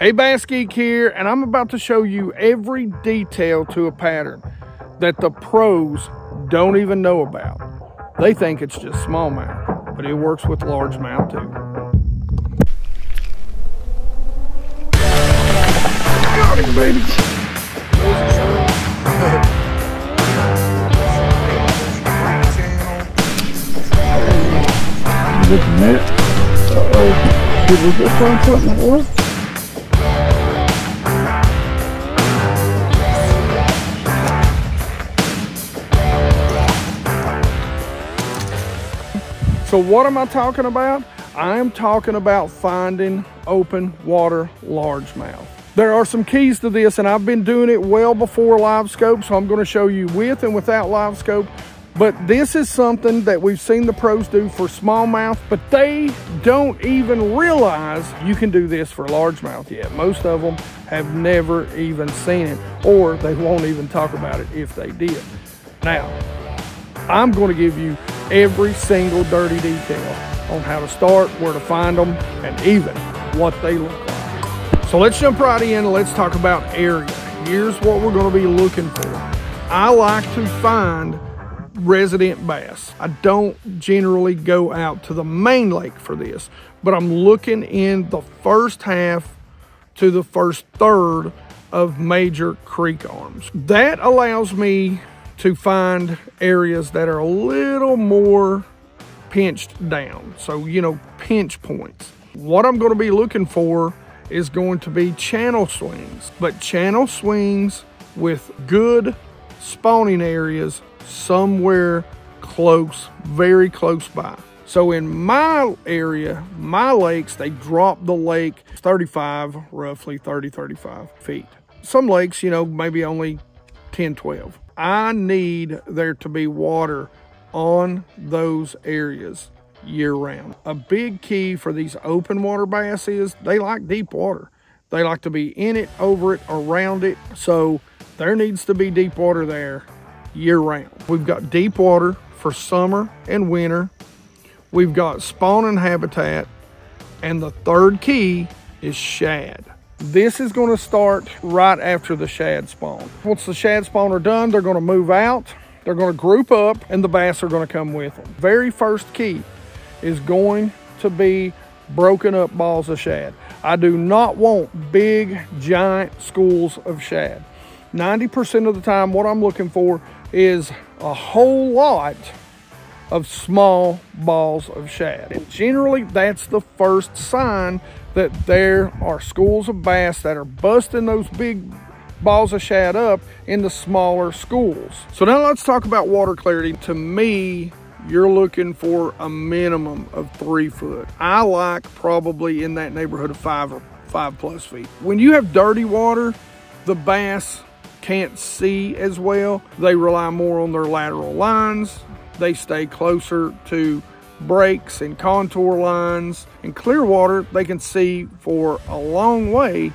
Hey Bass Geek here, and I'm about to show you every detail to a pattern that the pros don't even know about. They think it's just smallmouth, but it works with largemouth too. Got him, baby. Uh-oh. Did we find something? So what am I talking about? I'm talking about finding open water largemouth. There are some keys to this and I've been doing it well before live scope, so I'm gonna show you with and without live scope. But this is something that we've seen the pros do for smallmouth, but they don't even realize you can do this for largemouth yet. Most of them have never even seen it, or they won't even talk about it if they did. Now, I'm gonna give you every single dirty detail on how to start, where to find them, and even what they look like. So let's jump right in and let's talk about area. Here's what we're gonna be looking for. I like to find resident bass. I don't generally go out to the main lake for this, but I'm looking in the first half to the first third of major creek arms. That allows me to find areas that are a little more pinched down. So, you know, pinch points. What I'm going to be looking for is going to be channel swings, but channel swings with good spawning areas somewhere close, very close by. So in my area, my lakes, they drop the lake 35, roughly 30, 35 feet. Some lakes, you know, maybe only 10, 12. I need there to be water on those areas year round. A big key for these open water bass is they like deep water. They like to be in it, over it, around it. So there needs to be deep water there year round. We've got deep water for summer and winter. We've got spawning habitat. And the third key is shad. This is gonna start right after the shad spawn. Once the shad spawn are done, they're gonna move out, they're gonna group up, and the bass are gonna come with them. Very first key is going to be broken up balls of shad. I do not want big, giant schools of shad. 90% of the time, what I'm looking for is a whole lot of small balls of shad. And generally, that's the first sign that there are schools of bass that are busting those big balls of shad up in the smaller schools. So now let's talk about water clarity. To me, you're looking for a minimum of three foot. I like probably in that neighborhood of five or five plus feet. When you have dirty water, the bass can't see as well. They rely more on their lateral lines. They stay closer to breaks and contour lines. In clear water, they can see for a long way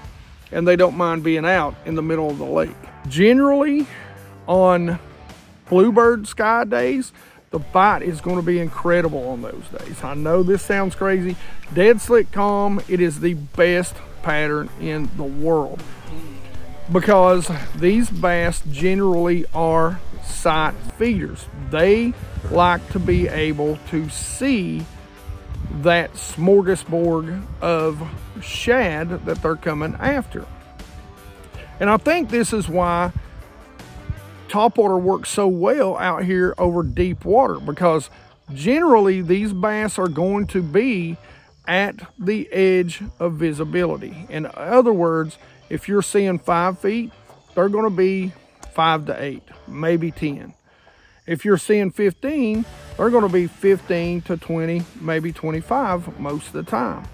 and they don't mind being out in the middle of the lake. Generally, on bluebird sky days, the bite is going to be incredible on those days. I know this sounds crazy. Dead slick calm, it is the best pattern in the world because these bass generally are sight feeders. They like to be able to see that smorgasbord of shad that they're coming after. And I think this is why topwater works so well out here over deep water because generally these bass are going to be at the edge of visibility. In other words, if you're seeing five feet, they're going to be five to eight, maybe 10. If you're seeing 15, they're going to be 15 to 20, maybe 25 most of the time,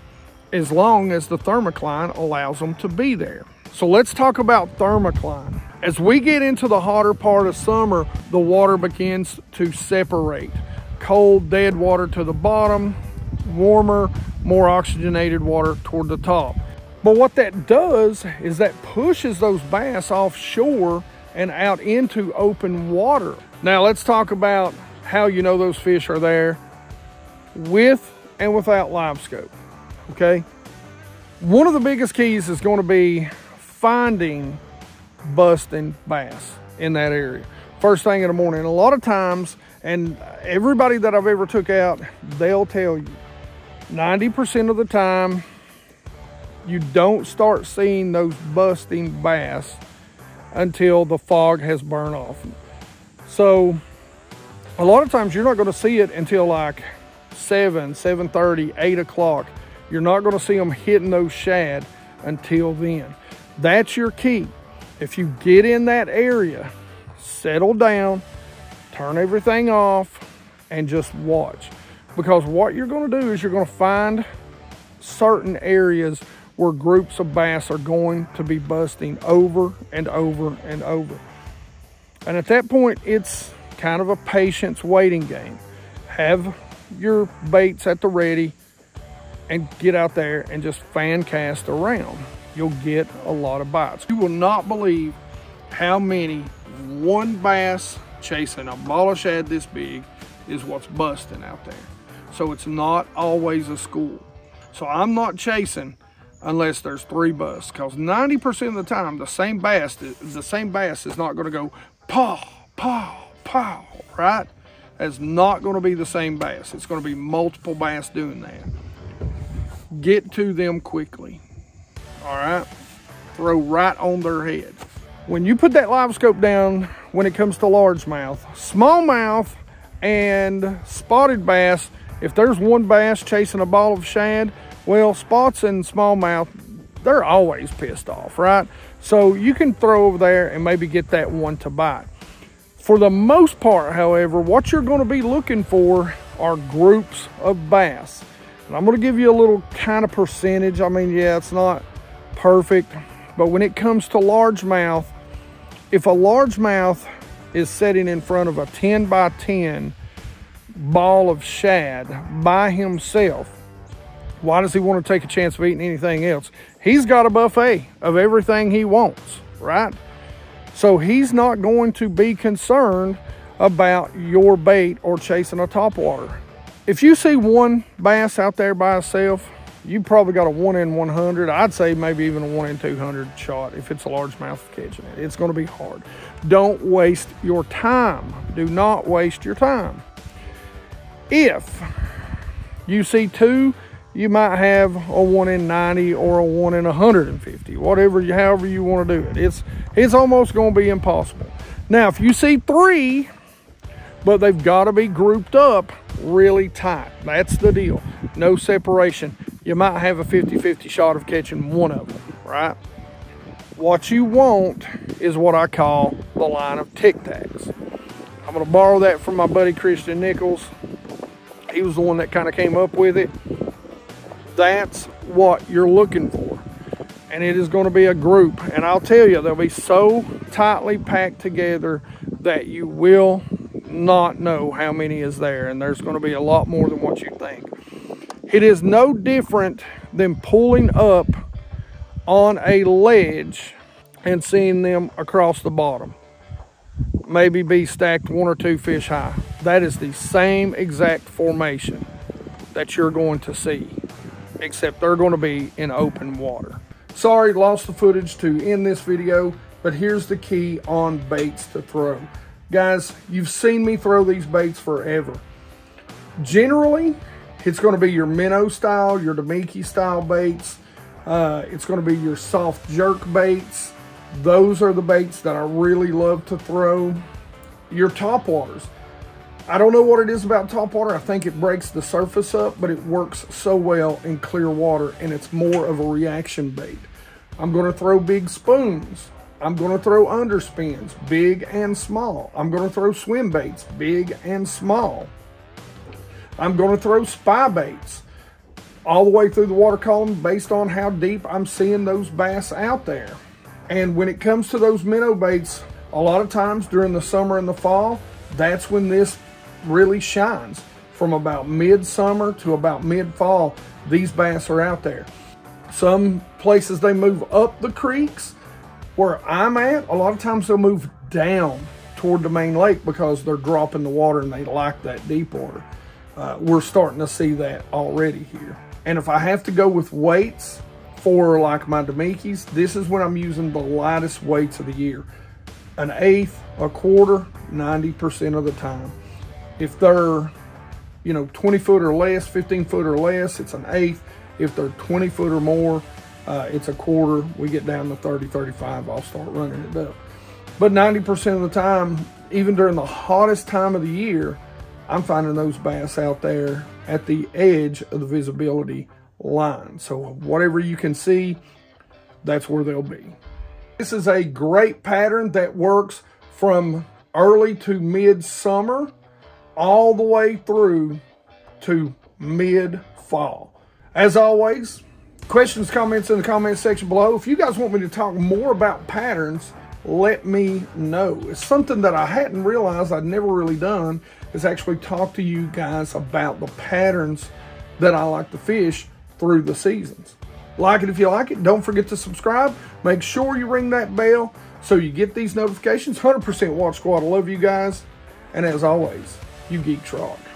as long as the thermocline allows them to be there. So let's talk about thermocline. As we get into the hotter part of summer, the water begins to separate. Cold, dead water to the bottom, warmer, more oxygenated water toward the top. But what that does is that pushes those bass offshore and out into open water. Now let's talk about how you know those fish are there with and without live scope, okay? One of the biggest keys is going to be finding busting bass in that area first thing in the morning. a lot of times, and everybody that I've ever took out, they'll tell you 90% of the time, you don't start seeing those busting bass until the fog has burned off. So a lot of times you're not going to see it until like 7, 7.30, 8 o'clock. You're not going to see them hitting those shad until then. That's your key. If you get in that area, settle down, turn everything off, and just watch. Because what you're going to do is you're going to find certain areas where groups of bass are going to be busting over and over and over. And at that point, it's kind of a patience waiting game. Have your baits at the ready and get out there and just fan cast around. You'll get a lot of bites. You will not believe how many one bass chasing a of shad this big is what's busting out there. So it's not always a school. So I'm not chasing unless there's three busts because 90% of the time the same bass the same bass is not going to go paw paw paw right? It's not going to be the same bass. It's going to be multiple bass doing that. Get to them quickly all right? Throw right on their head. When you put that live scope down when it comes to largemouth, smallmouth and spotted bass, if there's one bass chasing a ball of shad, well, spots and smallmouth, they're always pissed off, right? So you can throw over there and maybe get that one to bite. For the most part, however, what you're going to be looking for are groups of bass. And I'm going to give you a little kind of percentage. I mean, yeah, it's not perfect, but when it comes to largemouth, if a largemouth is sitting in front of a 10 by 10 ball of shad by himself, why does he want to take a chance of eating anything else? He's got a buffet of everything he wants, right? So he's not going to be concerned about your bait or chasing a topwater. If you see one bass out there by itself, you probably got a one in 100. I'd say maybe even a one in 200 shot if it's a largemouth catching it. It's going to be hard. Don't waste your time. Do not waste your time. If you see two, you might have a one in 90 or a one in 150, whatever, however you want to do it. It's, it's almost going to be impossible. Now, if you see three, but they've got to be grouped up really tight. That's the deal. No separation you might have a 50-50 shot of catching one of them, right? What you want is what I call the line of tic tacs. I'm gonna borrow that from my buddy Christian Nichols. He was the one that kind of came up with it. That's what you're looking for. And it is gonna be a group. And I'll tell you, they'll be so tightly packed together that you will not know how many is there. And there's gonna be a lot more than what you think. It is no different than pulling up on a ledge and seeing them across the bottom. Maybe be stacked one or two fish high. That is the same exact formation that you're going to see, except they're going to be in open water. Sorry, lost the footage to end this video, but here's the key on baits to throw. Guys, you've seen me throw these baits forever. Generally, it's going to be your minnow style, your Damiki style baits. Uh, it's going to be your soft jerk baits. Those are the baits that I really love to throw. Your top waters. I don't know what it is about top water. I think it breaks the surface up, but it works so well in clear water and it's more of a reaction bait. I'm going to throw big spoons. I'm going to throw underspins, big and small. I'm going to throw swim baits, big and small. I'm going to throw spy baits all the way through the water column based on how deep I'm seeing those bass out there. And when it comes to those minnow baits, a lot of times during the summer and the fall, that's when this really shines. From about midsummer to about mid-fall, these bass are out there. Some places they move up the creeks. Where I'm at, a lot of times they'll move down toward the main lake because they're dropping the water and they like that deep water uh, we're starting to see that already here. And if I have to go with weights for like my Damikis, this is when I'm using the lightest weights of the year. An eighth, a quarter, 90% of the time. If they're, you know, 20 foot or less, 15 foot or less, it's an eighth. If they're 20 foot or more, uh, it's a quarter. We get down to 30, 35, I'll start running it up. But 90% of the time, even during the hottest time of the year, I'm finding those bass out there at the edge of the visibility line. So whatever you can see, that's where they'll be. This is a great pattern that works from early to mid-summer all the way through to mid-fall. As always, questions, comments in the comment section below. If you guys want me to talk more about patterns, let me know. It's something that I hadn't realized I'd never really done is actually talk to you guys about the patterns that I like to fish through the seasons. Like it if you like it. Don't forget to subscribe. Make sure you ring that bell so you get these notifications. 100% Watch Squad. I love you guys. And as always, you geek rock.